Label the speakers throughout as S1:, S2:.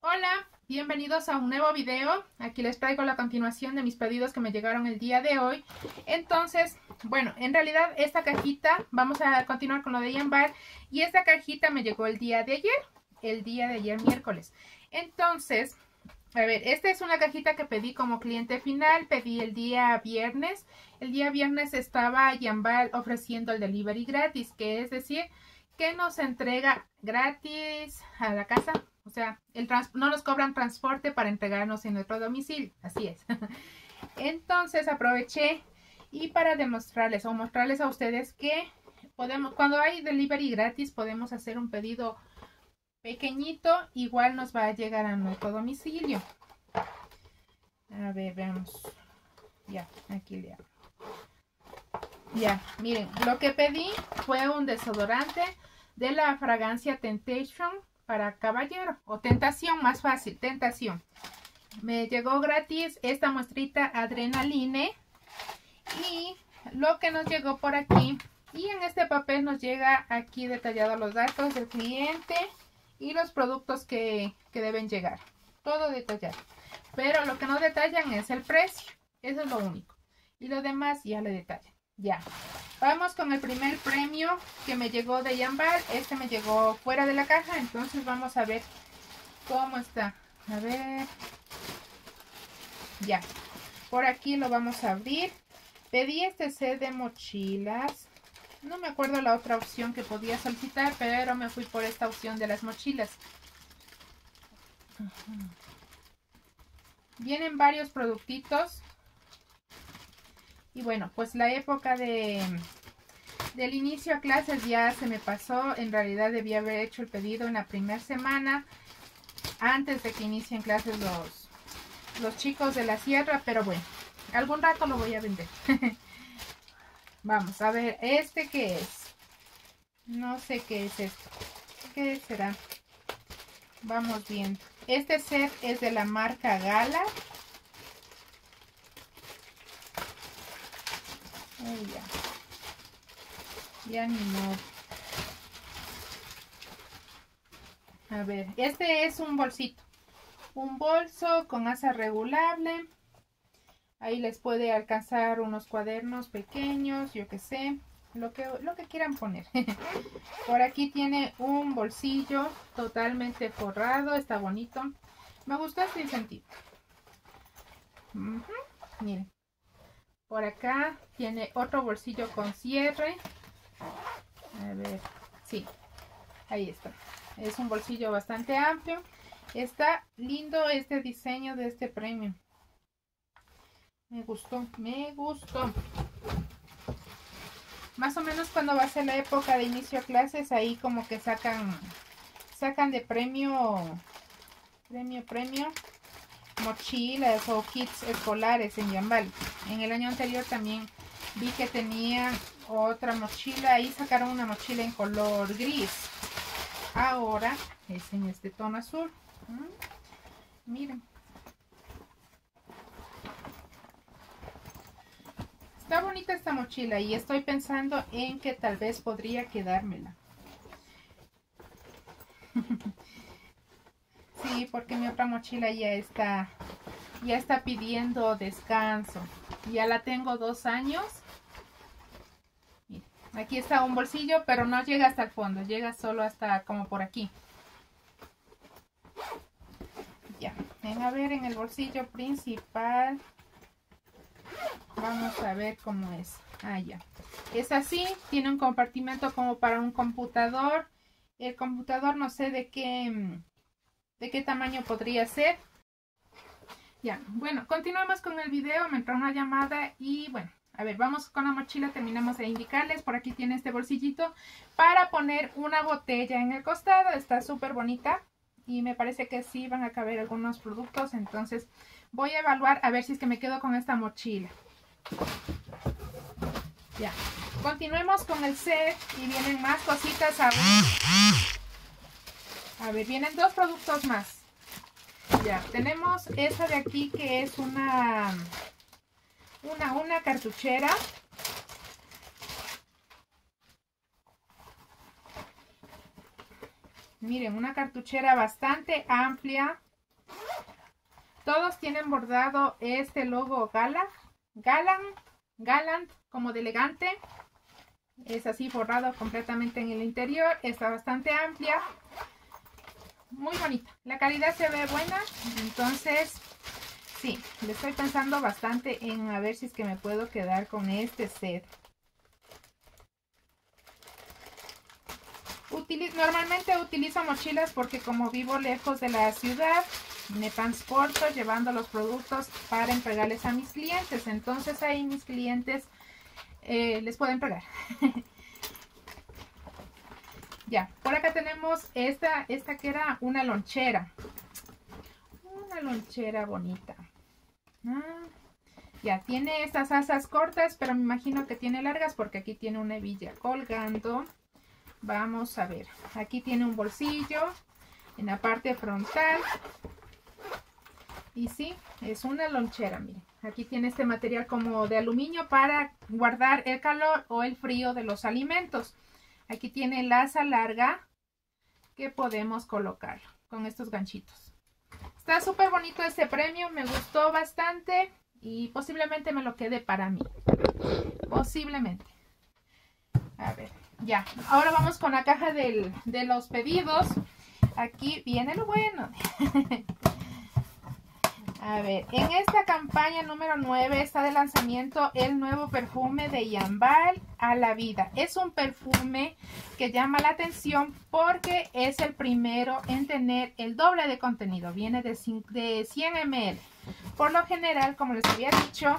S1: Hola, bienvenidos a un nuevo video. Aquí les traigo la continuación de mis pedidos que me llegaron el día de hoy. Entonces, bueno, en realidad esta cajita, vamos a continuar con lo de Yambar. Y esta cajita me llegó el día de ayer, el día de ayer miércoles. Entonces, a ver, esta es una cajita que pedí como cliente final, pedí el día viernes. El día viernes estaba Yambal ofreciendo el delivery gratis, que es decir, que nos entrega gratis a la casa. O sea, el no nos cobran transporte para entregarnos en nuestro domicilio. Así es. Entonces aproveché y para demostrarles o mostrarles a ustedes que podemos, cuando hay delivery gratis, podemos hacer un pedido pequeñito, igual nos va a llegar a nuestro domicilio. A ver, veamos. Ya, aquí le hago. Ya, miren, lo que pedí fue un desodorante de la fragancia Temptation para caballero o tentación, más fácil, tentación. Me llegó gratis esta muestrita Adrenaline y lo que nos llegó por aquí y en este papel nos llega aquí detallado los datos del cliente y los productos que, deben llegar. Todo detallado. Pero lo que no detallan es el precio. Eso es lo único. Y lo demás ya le detallan. Ya. Vamos con el primer premio que me llegó de Yambal. Este me llegó fuera de la caja. Entonces vamos a ver cómo está. A ver. Ya. Por aquí lo vamos a abrir. Pedí este set de mochilas. No me acuerdo la otra opción que podía solicitar, pero me fui por esta opción de las mochilas. Vienen varios productitos. Y bueno, pues la época de del inicio a clases ya se me pasó. En realidad debía haber hecho el pedido en la primera semana. Antes de que inicien clases los, los chicos de la sierra. Pero bueno, algún rato lo voy a vender. Vamos a ver, ¿este qué es? No sé qué es esto. ¿Qué será? Vamos viendo. Este set es de la marca Gala. Ya. Ni modo. A ver, este es un bolsito. Un bolso con asa regulable. Ahí les puede alcanzar unos cuadernos pequeños, yo que sé, lo que, lo que quieran poner. Por aquí tiene un bolsillo totalmente forrado, está bonito. Me gustó este incentivo. Miren. Por acá tiene otro bolsillo con cierre. A ver, sí, ahí está. Es un bolsillo bastante amplio. Está lindo este diseño de este premio. Me gustó, me gustó. Más o menos cuando va a ser la época de inicio a clases, ahí como que sacan, sacan de premio, premio, premio, mochilas o kits escolares en Yambal. En el año anterior también vi que tenía otra mochila, ahí sacaron una mochila en color gris. Ahora es en este tono azul. ¿Mm? Miren. Está bonita esta mochila y estoy pensando en que tal vez podría quedármela. sí, porque mi otra mochila ya está, ya está pidiendo descanso. Ya la tengo dos años. aquí está un bolsillo, pero no llega hasta el fondo, llega solo hasta como por aquí. Ya, ven a ver en el bolsillo principal. Vamos a ver cómo es. Ah, ya. Es así, tiene un compartimento como para un computador. El computador no sé de qué, de qué tamaño podría ser. Ya, bueno, continuamos con el video. Me entró una llamada y bueno, a ver, vamos con la mochila. Terminamos de indicarles. Por aquí tiene este bolsillito para poner una botella en el costado. Está súper bonita y me parece que sí van a caber algunos productos. Entonces voy a evaluar a ver si es que me quedo con esta mochila. Ya. Continuemos con el set y vienen más cositas A ver, vienen dos productos más. Ya, tenemos esta de aquí que es una, una, una cartuchera. Miren, una cartuchera bastante amplia, Todos tienen bordado este logo Gala, Galan, Galant, como de elegante. Es así forrado completamente en el interior. Está bastante amplia. Muy bonita. La calidad se ve buena. Entonces, sí, le estoy pensando bastante en a ver si es que me puedo quedar con este set. normalmente utilizo mochilas porque como vivo lejos de la ciudad, me transporto llevando los productos para entregarles a mis clientes. Entonces ahí mis clientes eh, les pueden entregar. ya, por acá tenemos esta, esta que era una lonchera. Una lonchera bonita. Ah, ya, tiene estas asas cortas, pero me imagino que tiene largas porque aquí tiene una hebilla colgando. Vamos a ver. Aquí tiene un bolsillo en la parte frontal. Y sí, es una lonchera, miren. Aquí tiene este material como de aluminio para guardar el calor o el frío de los alimentos. Aquí tiene la asa larga que podemos colocar con estos ganchitos. Está súper bonito este premio, me gustó bastante y posiblemente me lo quede para mí. Posiblemente. A ver, ya. Ahora vamos con la caja de los pedidos. Aquí viene lo bueno. A ver, en esta campaña número 9 está de lanzamiento el nuevo perfume de Yambal a la vida. Es un perfume que llama la atención porque es el primero en tener el doble de contenido. Viene de, de 100 ml. Por lo general, como les había dicho,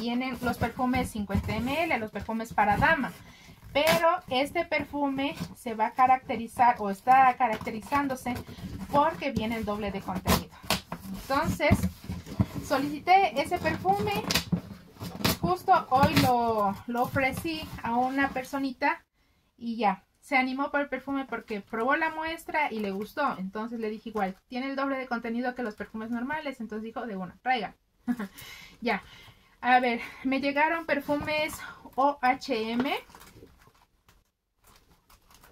S1: vienen los perfumes 50 ml, los perfumes para dama. Pero este perfume se va a caracterizar o está caracterizándose porque viene el doble de contenido. Entonces, solicité ese perfume. Justo hoy lo, ofrecí a una personita y ya. Se animó por el perfume porque probó la muestra y le gustó. Entonces le dije igual, tiene el doble de contenido que los perfumes normales. Entonces dijo, de una, traiga. ya. A ver, me llegaron perfumes OHM.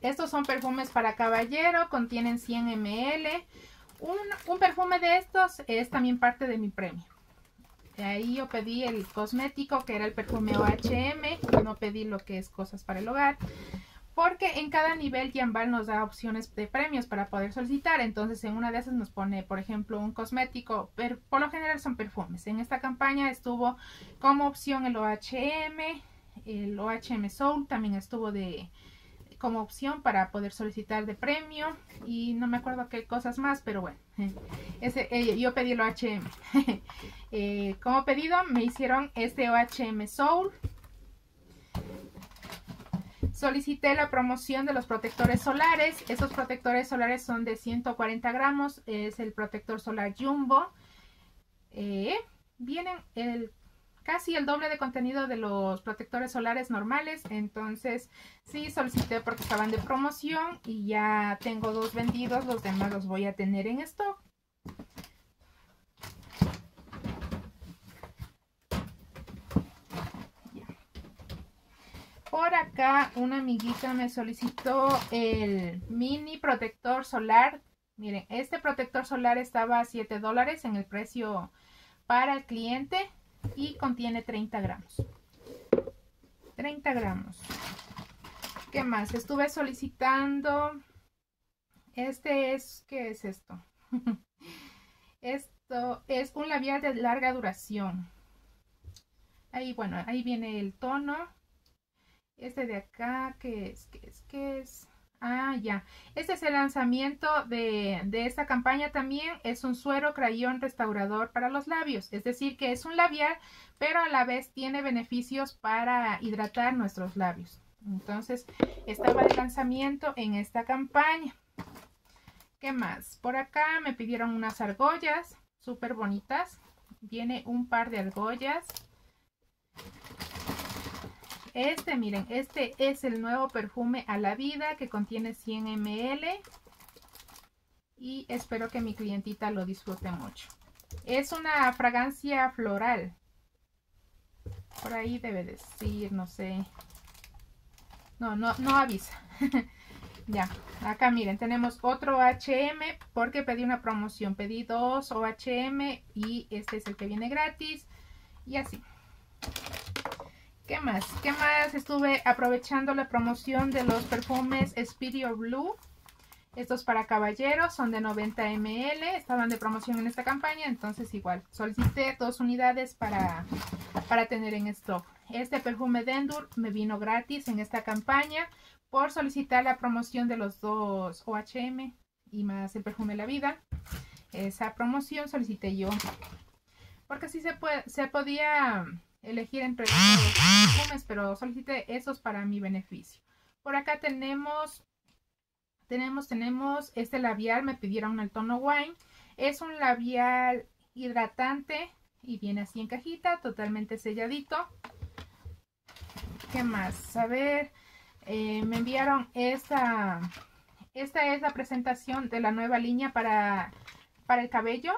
S1: Estos son perfumes para caballero, contienen 100 ml. Un, perfume de estos es también parte de mi premio. Ahí yo pedí el cosmético, que era el perfume OHM. No pedí lo que es cosas para el hogar. Porque en cada nivel Jambal nos da opciones de premios para poder solicitar. Entonces en una de esas nos pone, por ejemplo, un cosmético. Pero por lo general son perfumes. En esta campaña estuvo como opción el OHM. El OHM Soul también estuvo de como opción para poder solicitar de premio y no me acuerdo qué cosas más, pero bueno, eh, yo pedí el OHM. Eh, como pedido me hicieron este OHM Soul. Solicité la promoción de los protectores solares. Esos protectores solares son de 140 gramos. Es el protector solar Jumbo. Eh, vienen el casi el doble de contenido de los protectores solares normales. Entonces sí solicité porque estaban de promoción y ya tengo dos vendidos. Los demás los voy a tener en stock. Por acá una amiguita me solicitó el mini protector solar. Miren, este protector solar estaba a 7 dólares en el precio para el cliente y contiene 30 gramos. 30 gramos. ¿Qué más? Estuve solicitando. Este es, ¿qué es esto? esto es un labial de larga duración. Ahí, bueno, ahí viene el tono. Este de acá, ¿qué es? ¿Qué es? ¿Qué es? Ah, ya. Este es el lanzamiento de, esta campaña también. Es un suero crayón restaurador para los labios. Es decir, que es un labial, pero a la vez tiene beneficios para hidratar nuestros labios. Entonces, estaba el lanzamiento en esta campaña. ¿Qué más? Por acá me pidieron unas argollas súper bonitas. Viene un par de argollas. Este, miren, este es el nuevo perfume a la vida que contiene 100 ml. Y espero que mi clientita lo disfrute mucho. Es una fragancia floral. Por ahí debe decir, no sé. No, no, no avisa. Ya, acá miren, tenemos otro HM porque pedí una promoción. Pedí dos OHM y este es el que viene gratis. Y así. ¿Qué más? ¿Qué más? Estuve aprovechando la promoción de los perfumes Spirio Blue. Estos para caballeros son de 90 ml. Estaban de promoción en esta campaña, entonces igual. Solicité dos unidades para, para tener en stock. Este perfume Dendur me vino gratis en esta campaña por solicitar la promoción de los dos OHM y más el perfume La Vida. Esa promoción solicité yo. Porque sí se, puede, se podía elegir entre los perfumes, pero solicité esos para mi beneficio. Por acá tenemos, tenemos, tenemos este labial, me pidieron el tono wine. Es un labial hidratante y viene así en cajita, totalmente selladito. ¿Qué más? A ver, eh, me enviaron esta, esta es la presentación de la nueva línea para, para el cabello.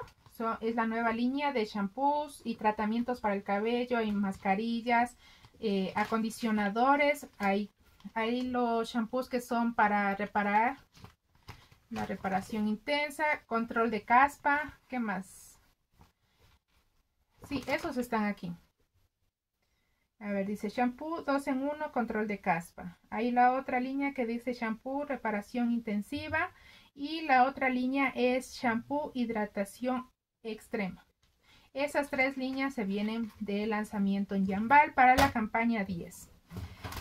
S1: Es la nueva línea de shampoos y tratamientos para el cabello y mascarillas, eh, acondicionadores. Hay, hay los shampoos que son para reparar, la reparación intensa, control de caspa. ¿Qué más? Sí, esos están aquí. A ver, dice shampoo 2 en 1, control de caspa. Ahí la otra línea que dice shampoo, reparación intensiva. Y la otra línea es shampoo, hidratación extrema. Esas tres líneas se vienen de lanzamiento en Yambal para la campaña 10.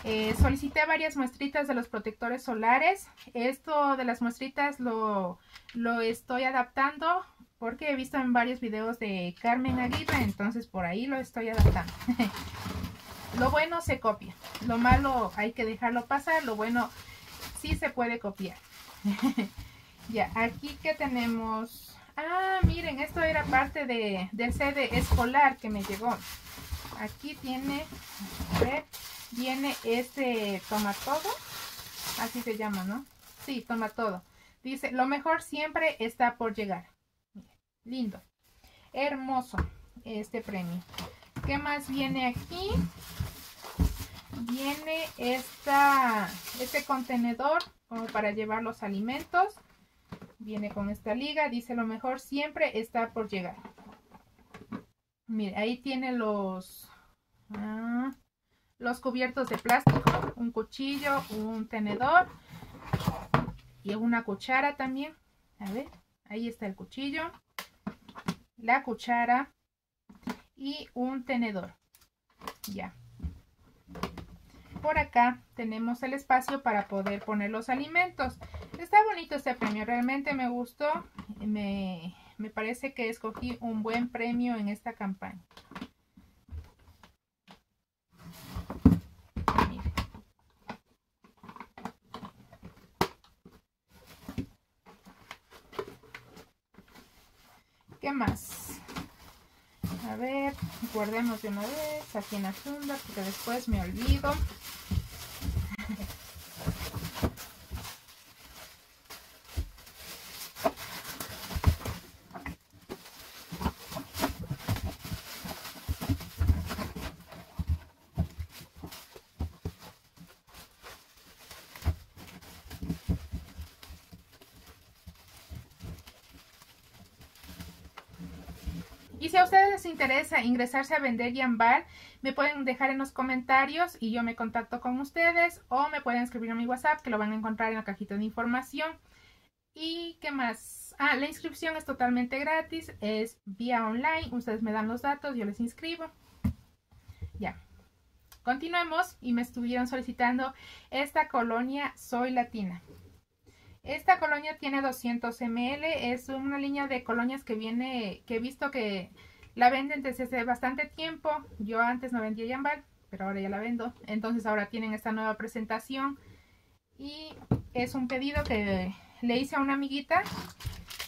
S1: Eh, solicité varias muestritas de los protectores solares. Esto de las muestritas lo, lo estoy adaptando porque he visto en varios videos de Carmen Aguirre, entonces por ahí lo estoy adaptando. Lo bueno se copia, lo malo hay que dejarlo pasar, lo bueno sí se puede copiar. ya, aquí que tenemos... Ah, miren, esto era parte de, del CD escolar que me llegó. Aquí tiene, viene este toma todo, así se llama, ¿no? Sí, toma todo. Dice, lo mejor siempre está por llegar. Lindo, hermoso este premio. ¿Qué más viene aquí? Viene esta, este contenedor como para llevar los alimentos. Viene con esta liga. Dice lo mejor siempre está por llegar. Mire, ahí tiene los, ah, los cubiertos de plástico. Un cuchillo, un tenedor y una cuchara también. A ver, ahí está el cuchillo, la cuchara y un tenedor. Ya. Por acá tenemos el espacio para poder poner los alimentos. Está bonito este premio, realmente me gustó. Me, me parece que escogí un buen premio en esta campaña. ¿Qué más? A ver, guardemos de una vez aquí en la funda porque después me olvido. Si a ustedes les interesa ingresarse a vender Yambal, me pueden dejar en los comentarios y yo me contacto con ustedes o me pueden escribir a mi WhatsApp que lo van a encontrar en la cajita de información. ¿Y qué más? Ah, la inscripción es totalmente gratis, es vía online, ustedes me dan los datos, yo les inscribo. Ya. Continuemos y me estuvieron solicitando esta colonia Soy Latina. Esta colonia tiene 200 ml, es una línea de colonias que viene, que he visto que la venden desde hace bastante tiempo. Yo antes no vendía Yambal, pero ahora ya la vendo. Entonces ahora tienen esta nueva presentación y es un pedido que le hice a una amiguita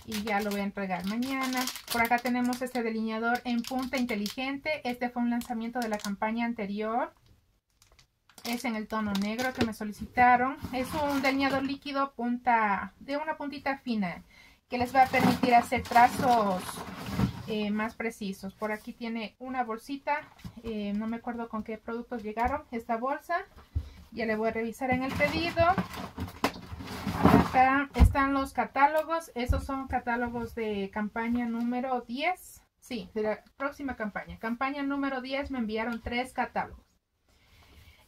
S1: y ya lo voy a entregar mañana. Por acá tenemos este delineador en punta inteligente. Este fue un lanzamiento de la campaña anterior es en el tono negro que me solicitaron. Es un delineador líquido punta de una puntita fina que les va a permitir hacer trazos eh, más precisos. Por aquí tiene una bolsita, eh, no me acuerdo con qué productos llegaron esta bolsa. Ya le voy a revisar en el pedido. acá están los catálogos. Esos son catálogos de campaña número 10. Sí, de la próxima campaña. Campaña número 10 me enviaron tres catálogos.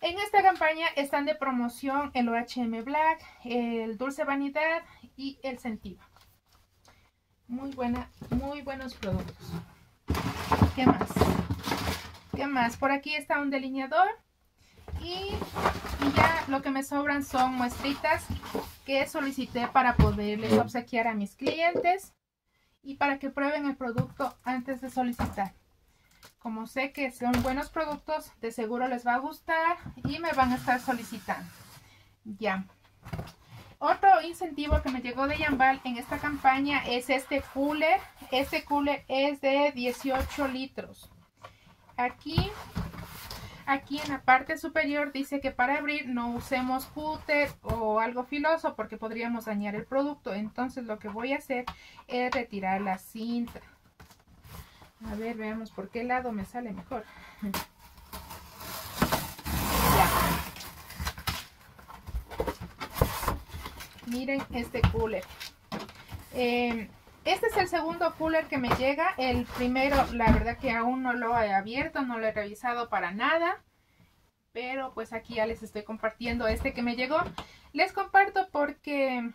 S1: En esta campaña están de promoción el OHM Black, el Dulce Vanidad y el Sentido. Muy buena, muy buenos productos. ¿Qué más? ¿Qué más? Por aquí está un delineador. Y, ya lo que me sobran son muestritas que solicité para poderles obsequiar a mis clientes y para que prueben el producto antes de solicitar. Como sé que son buenos productos, de seguro les va a gustar y me van a estar solicitando. Ya. Otro incentivo que me llegó de Yambal en esta campaña es este cooler. Este cooler es de 18 litros. Aquí, aquí en la parte superior dice que para abrir no usemos cúter o algo filoso porque podríamos dañar el producto. Entonces lo que voy a hacer es retirar la cinta. A ver, veamos por qué lado me sale mejor. Miren este cooler. Em, este es el segundo cooler que me llega. El primero, la verdad que aún no lo he abierto, no lo he revisado para nada. Pero pues aquí ya les estoy compartiendo este que me llegó. Les comparto porque,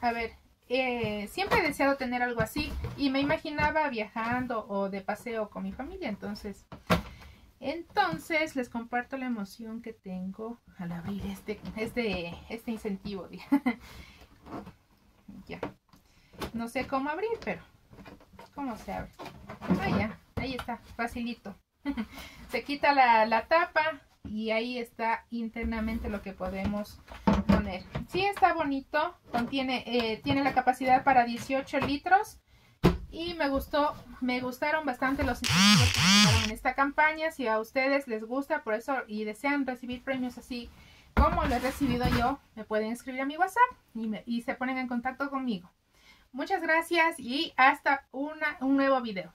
S1: a ver, eh, siempre he deseado tener algo así. Y me imaginaba viajando o de paseo con mi familia. Entonces, entonces les comparto la emoción que tengo al abrir este, este, este incentivo. ya. No sé cómo abrir, pero ¿cómo se abre? Ah, ya, ahí está, facilito. se quita la, la tapa y ahí está internamente lo que podemos poner. Sí está bonito, contiene, eh, tiene la capacidad para 18 litros y me gustó, me gustaron bastante los que en esta campaña. Si a ustedes les gusta por eso y desean recibir premios así como lo he recibido yo, me pueden escribir a mi WhatsApp y, se ponen en contacto conmigo. Muchas gracias y hasta un nuevo video.